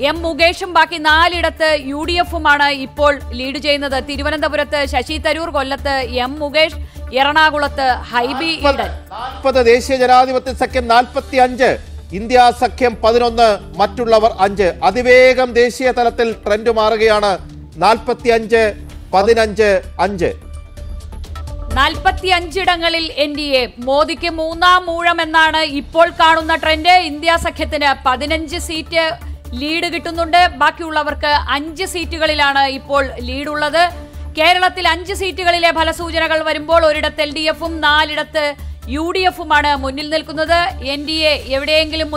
M മുകേഷും ബാക്കി നാലിടത്ത് U D എഫുമാണ് ഇപ്പോൾ lead ചെയ്യുന്നത്. തിരുവനന്തപുരത്ത് ശശി തരൂർ കൊല്ലത്ത് എം മുകേഷ് എറണാകുളത്ത് ഹൈബി നാൽപ്പത് ദേശീയ ജനാധിപത്യ സഖ്യം നാൽപ്പത്തി അഞ്ച് ഇന്ത്യ സഖ്യം പതിനൊന്ന് മറ്റുള്ളവർ അഞ്ച്. അതിവേഗം ദേശീയ തലത്തിൽ ട്രെൻഡ് മാറുകയാണ്. നാൽപ്പത്തി അഞ്ച് പതിനഞ്ച് അഞ്ച്. നാൽപ്പത്തി അഞ്ചിടങ്ങളിൽ എൻ ഡി എ. മോദിക്ക് മൂന്നാം മൂഴം എന്നാണ് ഇപ്പോൾ കാണുന്ന ട്രെൻഡ് ഇന്ത്യ സഖ്യത്തിന് പതിനഞ്ച് സീറ്റ് ലീഡ് കിട്ടുന്നുണ്ട്. ബാക്കിയുള്ളവർക്ക് അഞ്ച് സീറ്റുകളിലാണ് ഇപ്പോൾ ലീഡുള്ളത്. കേരളത്തിൽ അഞ്ച് സീറ്റുകളിലെ ഫലസൂചനകൾ വരുമ്പോൾ ഒരിടത്ത് എൽ ഡി എഫും നാലിടത്ത് യു ഡി എഫുമാണ് മുന്നിൽ നിൽക്കുന്നത്. എൻ ഡി എ എവിടെയെങ്കിലും